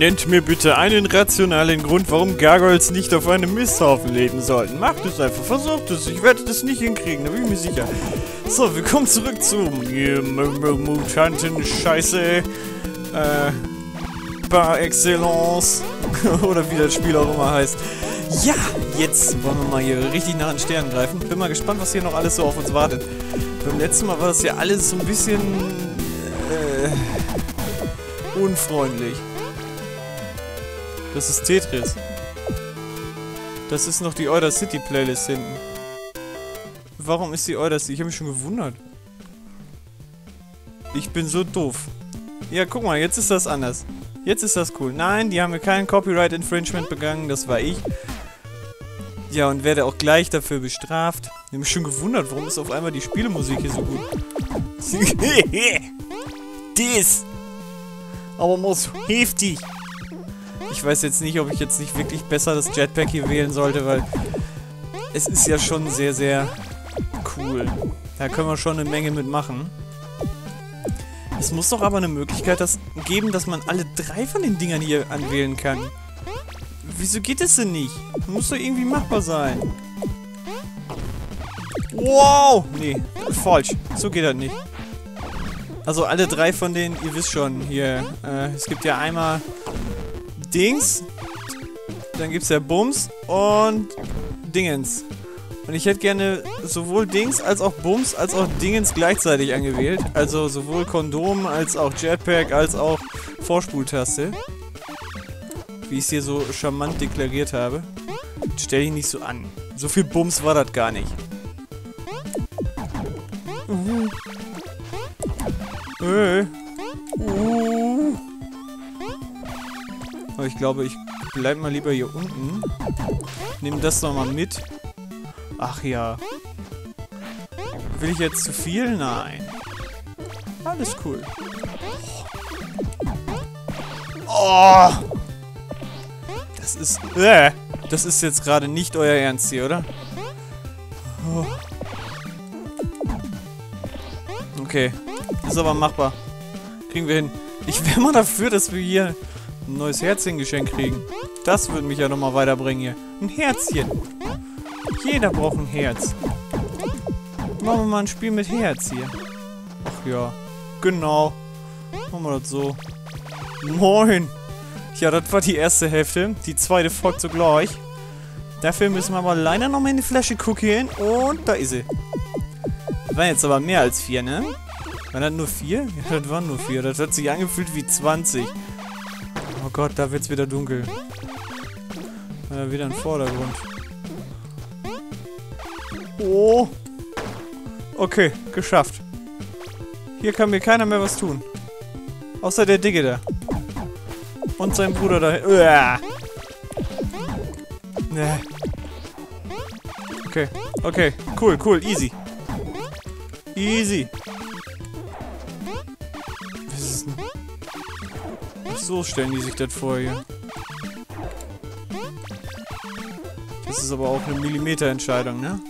Nennt mir bitte einen rationalen Grund, warum Gargoyles nicht auf einem Misthaufen leben sollten. Macht es einfach, versucht es. Ich werde das nicht hinkriegen, da bin ich mir sicher. So, wir kommen zurück zum Mutanten-Scheiße. Äh, par excellence. Oder wie das Spiel auch immer heißt. Ja, jetzt wollen wir mal hier richtig nach den Sternen greifen. Bin mal gespannt, was hier noch alles so auf uns wartet. Beim letzten Mal war das ja alles so ein bisschen... Äh, unfreundlich. Das ist Tetris. Das ist noch die Order City Playlist hinten. Warum ist die Order City? Ich habe mich schon gewundert. Ich bin so doof. Ja, guck mal, jetzt ist das anders. Jetzt ist das cool. Nein, die haben mir kein Copyright Infringement begangen, das war ich. Ja, und werde auch gleich dafür bestraft. Ich habe mich schon gewundert, warum ist auf einmal die Spielemusik hier so gut. Dies! Aber muss heftig. Ich weiß jetzt nicht, ob ich jetzt nicht wirklich besser das Jetpack hier wählen sollte, weil es ist ja schon sehr, sehr cool. Da können wir schon eine Menge mitmachen. Es muss doch aber eine Möglichkeit das geben, dass man alle drei von den Dingern hier anwählen kann. Wieso geht es denn nicht? Muss doch irgendwie machbar sein. Wow! Nee, falsch. So geht das nicht. Also alle drei von denen, ihr wisst schon, hier, äh, es gibt ja einmal Dings. Dann gibt es ja Bums und Dingens. Und ich hätte gerne sowohl Dings als auch Bums als auch Dingens gleichzeitig angewählt. Also sowohl Kondom als auch Jetpack als auch Vorspultaste. Wie ich es hier so charmant deklariert habe. Stell dich nicht so an. So viel Bums war das gar nicht. Uh. Hey. Uh. Aber ich glaube, ich bleibe mal lieber hier unten. Nehme das nochmal mit. Ach ja. Will ich jetzt zu viel? Nein. Alles cool. Oh! Das ist... Äh, das ist jetzt gerade nicht euer Ernst hier, oder? Oh. Okay. Ist aber machbar. Kriegen wir hin. Ich wäre mal dafür, dass wir hier ein neues Herzchen-Geschenk kriegen. Das würde mich ja nochmal weiterbringen hier. Ein Herzchen. Jeder braucht ein Herz. Machen wir mal ein Spiel mit Herz hier. Ach ja. Genau. Machen wir das so. Moin. Ja, das war die erste Hälfte. Die zweite folgt sogleich. Dafür müssen wir aber leider noch mal in die Flasche gucken. Und da ist sie. Das waren jetzt aber mehr als vier, ne? Waren das nur vier? Ja, das waren nur vier. Das hat sich angefühlt wie 20. Oh Gott, da wird's wieder dunkel. Äh, wieder ein Vordergrund. Oh. Okay, geschafft. Hier kann mir keiner mehr was tun. Außer der Digge da. Und sein Bruder da. Uah. Nee. Okay, okay. Cool, cool, easy. Easy. So stellen die sich das vor hier. Das ist aber auch eine Millimeterentscheidung, ne?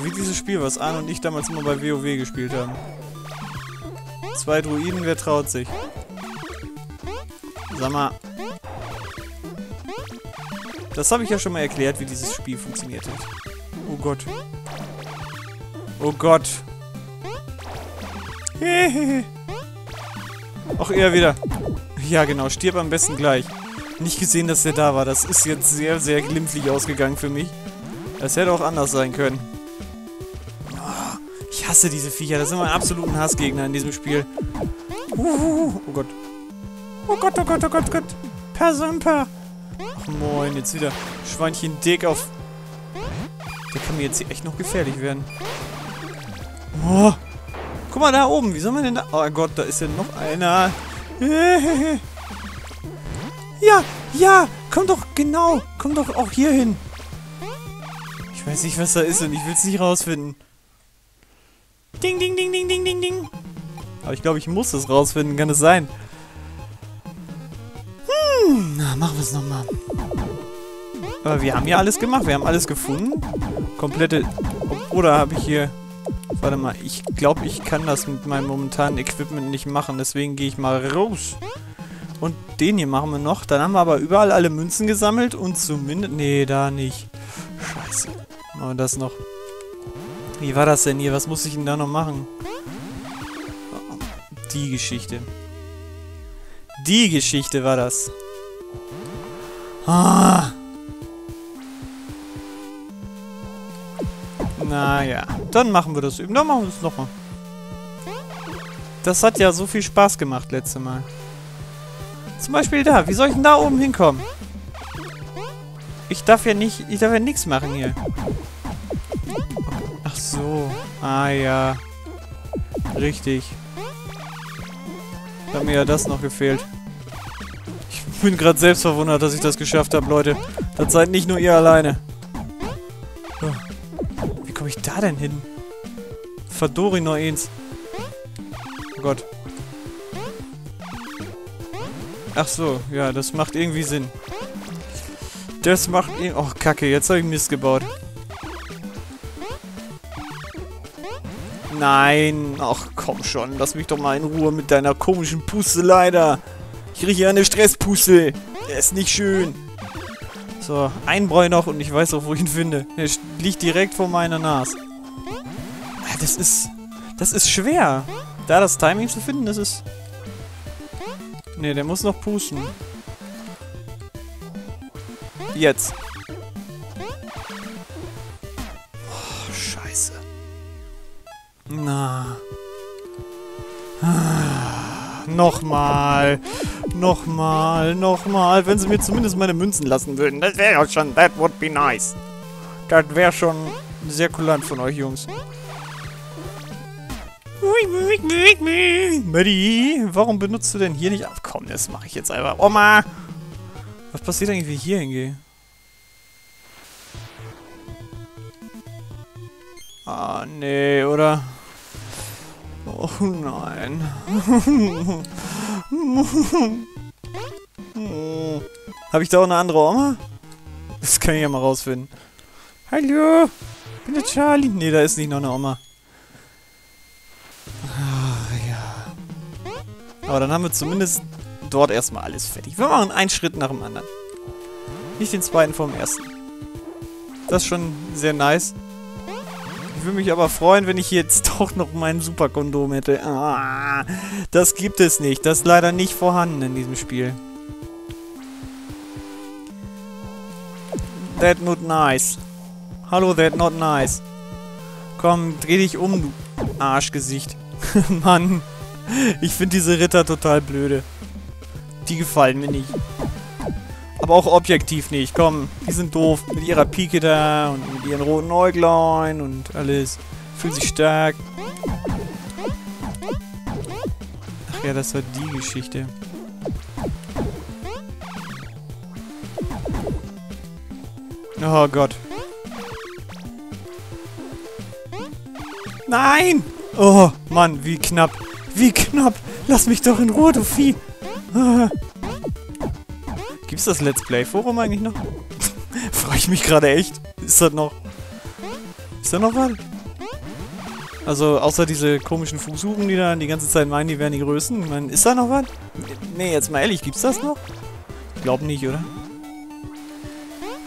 Wie dieses Spiel, was Arne und ich damals immer bei WoW gespielt haben. Zwei Druiden, wer traut sich? Sag mal. Das habe ich ja schon mal erklärt, wie dieses Spiel funktioniert hat. Oh Gott. Oh Gott. Hehehe. Auch er wieder. Ja, genau. Stirb am besten gleich. Nicht gesehen, dass der da war. Das ist jetzt sehr, sehr glimpflich ausgegangen für mich. Das hätte auch anders sein können. Oh, ich hasse diese Viecher. Das sind meine absoluten Hassgegner in diesem Spiel. Uhuhu. Oh Gott. Oh Gott, oh Gott, oh Gott, oh Gott. Persamper. Ach moin, jetzt wieder Schweinchen dick auf... Der kann mir jetzt hier echt noch gefährlich werden. Oh. Guck mal da oben. Wie soll man denn da... Oh Gott, da ist ja noch einer. Ja, ja. Komm doch, genau. Komm doch auch hier hin. Ich weiß nicht, was da ist und ich will es nicht rausfinden. Ding, ding, ding, ding, ding, ding, ding. Aber ich glaube, ich muss es rausfinden. Kann es sein? Hm, na, machen wir es nochmal. Aber wir haben ja alles gemacht. Wir haben alles gefunden. Komplette... Oder habe ich hier... Warte mal, ich glaube, ich kann das mit meinem momentanen Equipment nicht machen. Deswegen gehe ich mal raus. Und den hier machen wir noch. Dann haben wir aber überall alle Münzen gesammelt und zumindest... Nee, da nicht. Scheiße. Machen wir das noch. Wie war das denn hier? Was muss ich denn da noch machen? Die Geschichte. Die Geschichte war das. Ah. Naja, dann machen wir das eben. Dann machen wir es nochmal. Das hat ja so viel Spaß gemacht letzte Mal. Zum Beispiel da. Wie soll ich denn da oben hinkommen? Ich darf ja nicht... Ich darf ja nichts machen hier. Ach so. Ah ja. Richtig. Da hat mir ja das noch gefehlt. Ich bin gerade selbst verwundert, dass ich das geschafft habe, Leute. Das seid nicht nur ihr alleine. Denn hin? Verdori noch eins. Oh Gott. Ach so, ja, das macht irgendwie Sinn. Das macht irgendwie... Oh, Kacke, jetzt habe ich Mist gebaut. Nein. Ach, komm schon. Lass mich doch mal in Ruhe mit deiner komischen Pustelei da. Ich rieche eine Stresspustel. Der ist nicht schön. So, ein Bräu noch und ich weiß auch, wo ich ihn finde. Er liegt direkt vor meiner Nase. Ah, das ist... Das ist schwer. Da das Timing zu finden, das ist... Ne, der muss noch pusten. Jetzt. Oh, scheiße. Na. Ah, nochmal. Nochmal, nochmal. Wenn sie mir zumindest meine Münzen lassen würden. Das wäre ja schon, that would be nice. Das wäre schon sehr kulant von euch, Jungs. Maddie, warum benutzt du denn hier nicht... Ach komm, das mache ich jetzt einfach. Oma! Was passiert eigentlich, wenn ich hier hingehe? Ah, nee, oder? Oh nein. Habe ich da auch eine andere Oma? Das kann ich ja mal rausfinden. Hallo? Bin der Charlie? Nee, da ist nicht noch eine Oma. Ach, ja. Aber dann haben wir zumindest dort erstmal alles fertig. Wir machen einen Schritt nach dem anderen. Nicht den zweiten vom ersten. Das ist schon sehr nice. Ich würde mich aber freuen, wenn ich jetzt doch noch mein Superkondom hätte. Ah, das gibt es nicht. Das ist leider nicht vorhanden in diesem Spiel. That not nice. Hallo, that not nice. Komm, dreh dich um, du Arschgesicht. Mann. Ich finde diese Ritter total blöde. Die gefallen mir nicht. Aber auch objektiv nicht. Komm, die sind doof. Mit ihrer Pike da und mit ihren roten Äuglein und alles. Fühlen sich stark. Ach ja, das war die Geschichte. Oh Gott. Nein! Oh, Mann, wie knapp. Wie knapp. Lass mich doch in Ruhe, du Vieh. Gibt's das Let's Play Forum eigentlich noch? Freue ich mich gerade echt. Ist das noch... Ist da noch was? Also, außer diese komischen Fußhuben, die da die ganze Zeit meinen, die wären die Größten. Ich meine, ist da noch was? Nee, jetzt mal ehrlich, gibt's das noch? Ich glaube nicht, oder?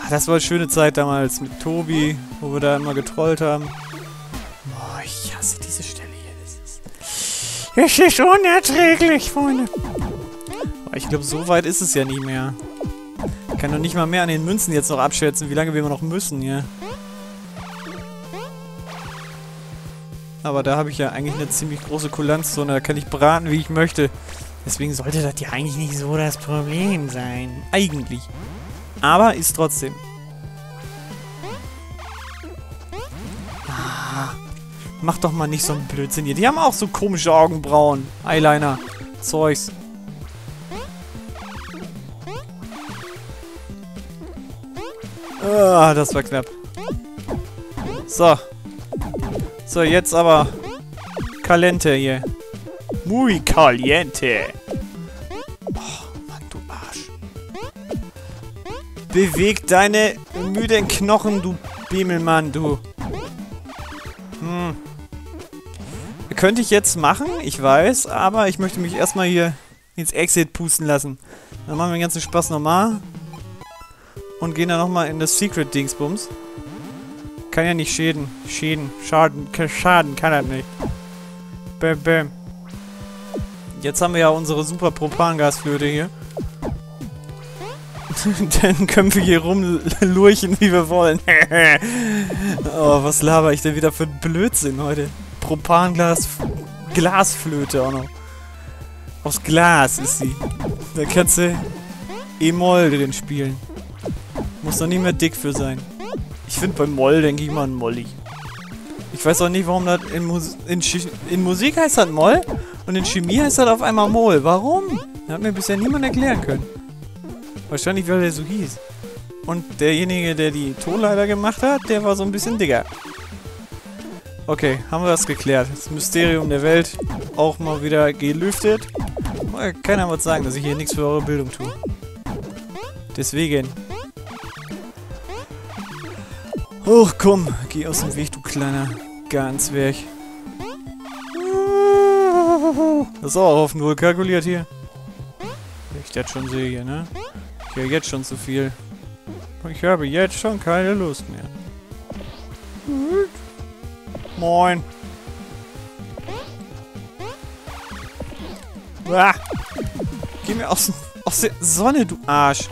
Ach, das war eine schöne Zeit damals mit Tobi, wo wir da immer getrollt haben. Boah, ich hasse diese Stelle hier. Das ist, es ist unerträglich, Freunde. Aber ich glaube, so weit ist es ja nicht mehr. Ich kann doch nicht mal mehr an den Münzen jetzt noch abschätzen, wie lange wir noch müssen hier. Aber da habe ich ja eigentlich eine ziemlich große Kulanzzone. Da kann ich braten, wie ich möchte. Deswegen sollte das ja eigentlich nicht so das Problem sein. Eigentlich. Aber ist trotzdem. Ah, mach doch mal nicht so einen Blödsinn hier. Die haben auch so komische Augenbrauen. Eyeliner. Zeugs. Ah, das war knapp. So. So, jetzt aber Caliente hier. Muy caliente. Oh, Mann, du Arsch. Beweg deine müden Knochen, du Bimmelmann, du. Hm. Könnte ich jetzt machen, ich weiß, aber ich möchte mich erstmal hier ins Exit pusten lassen. Dann machen wir den ganzen Spaß nochmal. Und gehen dann nochmal in das Secret-Dingsbums. Kann ja nicht schäden. Schäden. Schaden. Schaden kann er nicht. Bäm, bäm. Jetzt haben wir ja unsere super Propangasflöte hier. Dann können wir hier rumlurchen, wie wir wollen. oh, was laber ich denn wieder für Blödsinn heute? Propanglas... Glasflöte auch noch. Aus Glas ist sie. Da kannst du E-Moll drin spielen. Muss doch nicht mehr dick für sein. Ich finde beim Moll, denke ich mal an Molly. Ich weiß auch nicht, warum das in, Mus in, in, Musik heißt das Moll und in Chemie heißt das auf einmal Mol. Warum? Das hat mir bisher niemand erklären können. Wahrscheinlich, weil der so hieß. Und derjenige, der die Tonleiter gemacht hat, der war so ein bisschen dicker. Okay, haben wir das geklärt. Das Mysterium der Welt auch mal wieder gelüftet. Keiner wird sagen, dass ich hier nichts für eure Bildung tue. Deswegen. Och, komm, geh aus dem Weg, du kleiner Ganzwerk. Das ist auch auf Null kalkuliert hier. Ich das schon sehe, ne? Ich höre jetzt schon zu viel. Ich habe jetzt schon keine Lust mehr. Moin. Ah. Geh mir aus, aus der Sonne, du Arsch.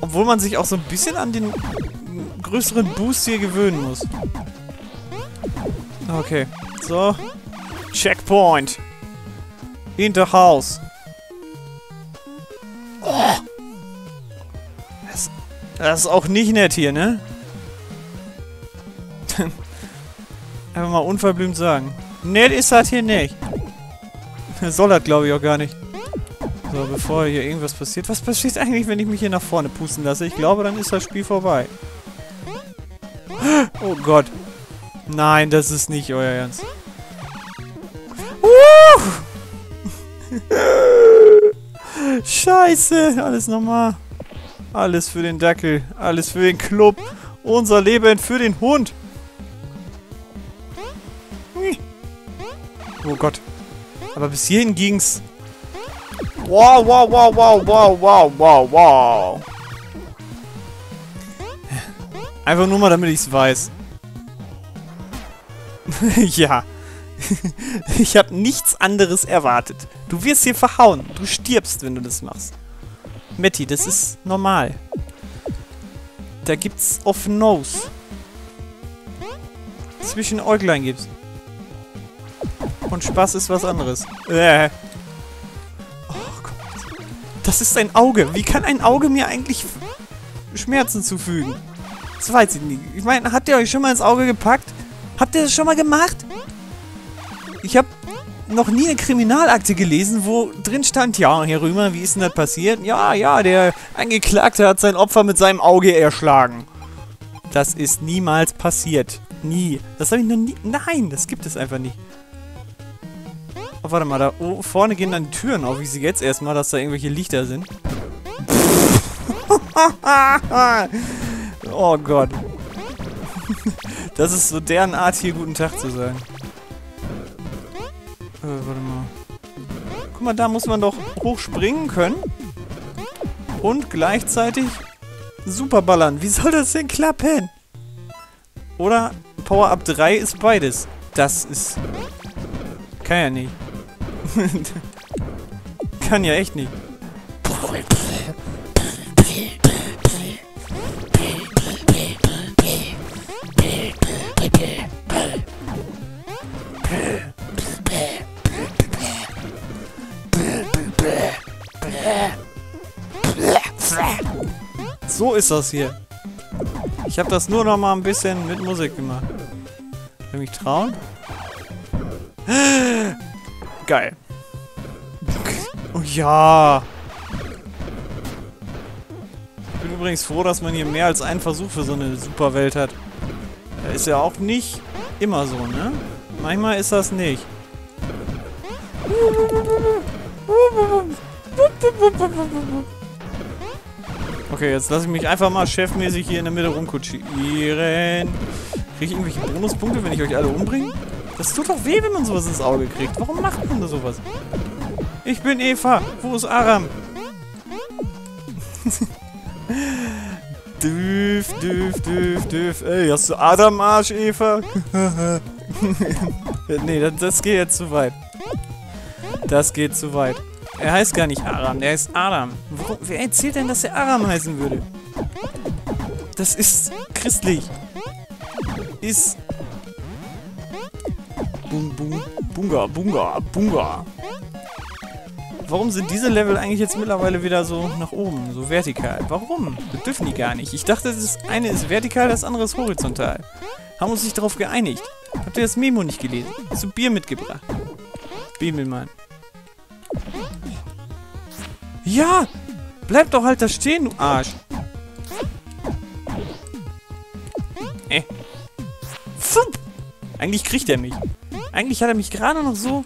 Obwohl man sich auch so ein bisschen an den größeren Boost hier gewöhnen muss. Okay. So. Checkpoint. In the house. Oh. Das, das ist auch nicht nett hier, ne? Einfach mal unverblümt sagen. Nett ist das hier nicht. Soll das, glaube ich, auch gar nicht. So, bevor hier irgendwas passiert. Was passiert eigentlich, wenn ich mich hier nach vorne pusten lasse? Ich glaube, dann ist das Spiel vorbei. Oh Gott. Nein, das ist nicht euer Ernst. Uh! Scheiße. Alles nochmal. Alles für den Dackel. Alles für den Club. Unser Leben für den Hund. Oh Gott. Aber bis hierhin ging's. Wow, wow, wow, wow, wow, wow, wow, wow. Einfach nur mal, damit ich's weiß. ja. ich habe nichts anderes erwartet. Du wirst hier verhauen. Du stirbst, wenn du das machst. Matti, das ist normal. Da gibt's Off Nose. Zwischen Äuglein gibt's. Und Spaß ist was anderes. Äh. Oh Gott. Das ist ein Auge. Wie kann ein Auge mir eigentlich Schmerzen zufügen? Das weiß ich nicht. Ich meine, habt ihr euch schon mal ins Auge gepackt? Habt ihr das schon mal gemacht? Ich habe noch nie eine Kriminalakte gelesen, wo drin stand, ja, Herr Römer, wie ist denn das passiert? Ja, ja, der Angeklagte hat sein Opfer mit seinem Auge erschlagen. Das ist niemals passiert. Nie. Das habe ich noch nie... Nein, das gibt es einfach nicht. Oh, warte mal, da oh, vorne gehen dann die Türen auf. Ich sehe jetzt erstmal, dass da irgendwelche Lichter sind. oh Gott. das ist so deren Art, hier guten Tag zu sagen. Äh, warte mal. Guck mal, da muss man doch hochspringen können. Und gleichzeitig super ballern. Wie soll das denn klappen? Oder Power-Up 3 ist beides. Das ist... Kann ja nicht. Kann ja echt nicht. Ist das hier. Ich habe das nur noch mal ein bisschen mit Musik gemacht. Will mich trauen? Geil. Oh ja. Ich bin übrigens froh, dass man hier mehr als einen Versuch für so eine Superwelt hat. Ist ja auch nicht immer so, ne? Manchmal ist das nicht. Okay, jetzt lasse ich mich einfach mal chefmäßig hier in der Mitte rumkutschieren. Kriege ich irgendwelche Bonuspunkte, wenn ich euch alle umbringe? Das tut doch weh, wenn man sowas ins Auge kriegt. Warum macht man da sowas? Ich bin Eva. Wo ist Aram? düf, düf, düf, düf. Ey, hast du Adam Arsch, Eva? nee, das, das geht jetzt zu weit. Das geht zu weit. Er heißt gar nicht Aram, der heißt Adam. Warum, wer erzählt denn, dass er Aram heißen würde? Das ist christlich. Ist... Bung, bung, bunga, bunga, bunga. Warum sind diese Level eigentlich jetzt mittlerweile wieder so nach oben, so vertikal? Warum? Das dürfen die gar nicht. Ich dachte, das eine ist vertikal, das andere ist horizontal. Haben uns nicht darauf geeinigt. Habt ihr das Memo nicht gelesen? Hast du Bier mitgebracht? Bimmelmann. Ja! Bleib doch halt da stehen, du Arsch! Äh. Fupp! Eigentlich kriegt er mich. Eigentlich hat er mich gerade noch so...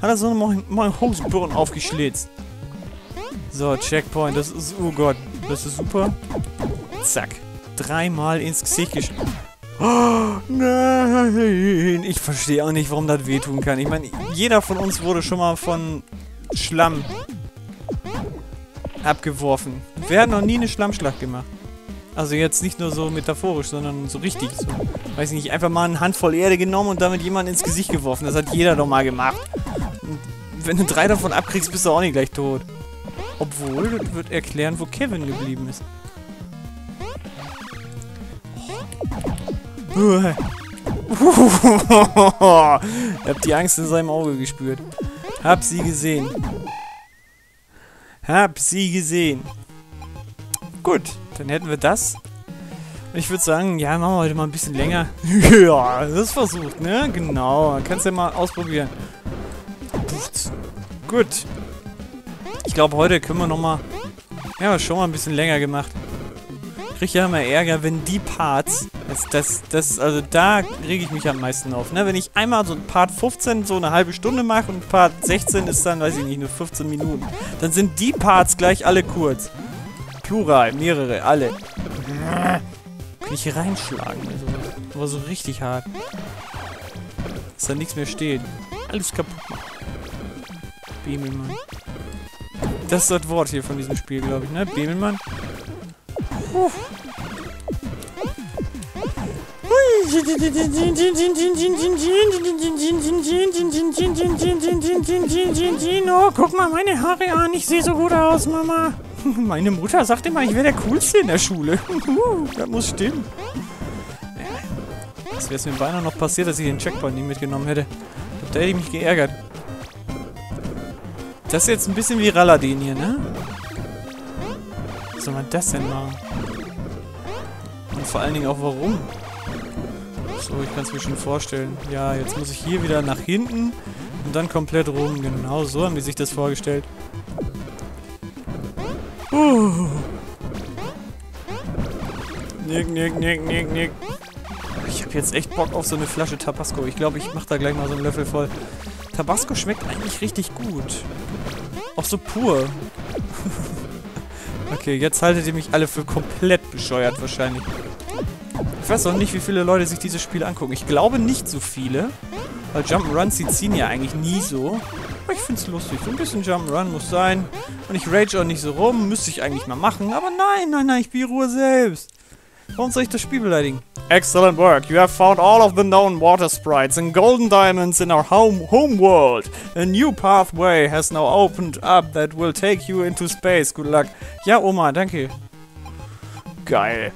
Hat er so mein, mein Hosburn aufgeschlitzt. So, Checkpoint. Das ist... Oh Gott. Das ist super. Zack. Dreimal ins Gesicht gesch... Oh, nein! Ich verstehe auch nicht, warum das wehtun kann. Ich meine, jeder von uns wurde schon mal von Schlamm abgeworfen. Wer hat noch nie eine Schlammschlacht gemacht? Also jetzt nicht nur so metaphorisch, sondern so richtig. So, weiß ich nicht, einfach mal eine Handvoll Erde genommen und damit jemanden ins Gesicht geworfen. Das hat jeder doch mal gemacht. Und wenn du drei davon abkriegst, bist du auch nicht gleich tot. Obwohl, das wird erklären, wo Kevin geblieben ist. Ich hab die Angst in seinem Auge gespürt. Hab sie gesehen. Hab sie gesehen. Gut, dann hätten wir das. Und ich würde sagen, ja, machen wir heute mal ein bisschen länger. ja, das versucht, ne? Genau, kannst du ja mal ausprobieren. Gut. Ich glaube, heute können wir nochmal... Ja, schon mal ein bisschen länger gemacht. Krieg ja immer Ärger, wenn die Parts... Das, das, das, also da rege ich mich am meisten auf, ne? Wenn ich einmal so ein Part 15 so eine halbe Stunde mache und Part 16 ist dann, weiß ich nicht, nur 15 Minuten. Dann sind die Parts gleich alle kurz. Plural, mehrere, alle. Kann ich hier reinschlagen, also, aber so richtig hart. Dass da nichts mehr steht. Alles kaputt machen. Bemelmann. Das ist das Wort hier von diesem Spiel, glaube ich, ne? Bemelmann. Oh, guck mal meine Haare an. Ich sehe so gut aus, Mama. Meine Mutter sagt immer, ich wäre der Coolste in der Schule. das muss stimmen. Das wäre es mir beinahe noch passiert, dass ich den Checkpoint nicht mitgenommen hätte. Da hätte ich mich geärgert. Das ist jetzt ein bisschen wie Raladin hier, ne? Soll man das denn machen? Und vor allen Dingen auch warum? So, ich kann es mir schon vorstellen. Ja, jetzt muss ich hier wieder nach hinten und dann komplett rum. Genau so haben die sich das vorgestellt. Uh. Nick, nick, nick, nick, nick. Ich habe jetzt echt Bock auf so eine Flasche Tabasco. Ich glaube, ich mache da gleich mal so einen Löffel voll. Tabasco schmeckt eigentlich richtig gut. Auch so pur. Okay, jetzt haltet ihr mich alle für komplett bescheuert wahrscheinlich. Ich weiß auch nicht, wie viele Leute sich dieses Spiel angucken. Ich glaube nicht so viele. Weil Jump'n'Runs, die ziehen ja eigentlich nie so. Aber ich find's lustig. So ein bisschen Jump'n'Run muss sein. Und ich rage auch nicht so rum. Müsste ich eigentlich mal machen. Aber nein, nein, nein, ich bin Ruhe selbst. Warum soll ich das Spiel beleidigen? Excellent work. You have found all of the known water sprites and golden diamonds in our home, home world. A new pathway has now opened up that will take you into space. Good luck. Ja, Oma, danke. Geil.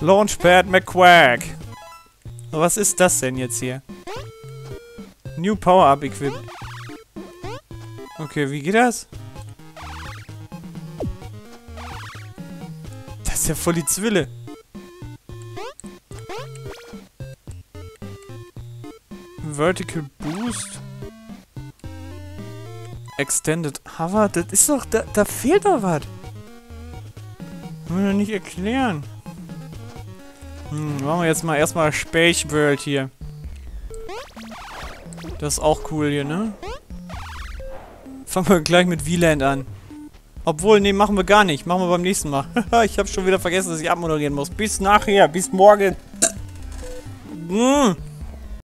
Launchpad McQuack. Was ist das denn jetzt hier? New Power-Up Equip. Okay, wie geht das? Ist ja voll die Zwille. Vertical Boost. Extended Hover. Das ist doch... Da, da fehlt doch was. Man doch nicht erklären. Hm, machen wir jetzt mal erstmal Space World hier. Das ist auch cool hier, ne? Fangen wir gleich mit VLAND an. Obwohl, nee, machen wir gar nicht. Machen wir beim nächsten Mal. ich habe schon wieder vergessen, dass ich abmoderieren muss. Bis nachher, bis morgen. Mmh.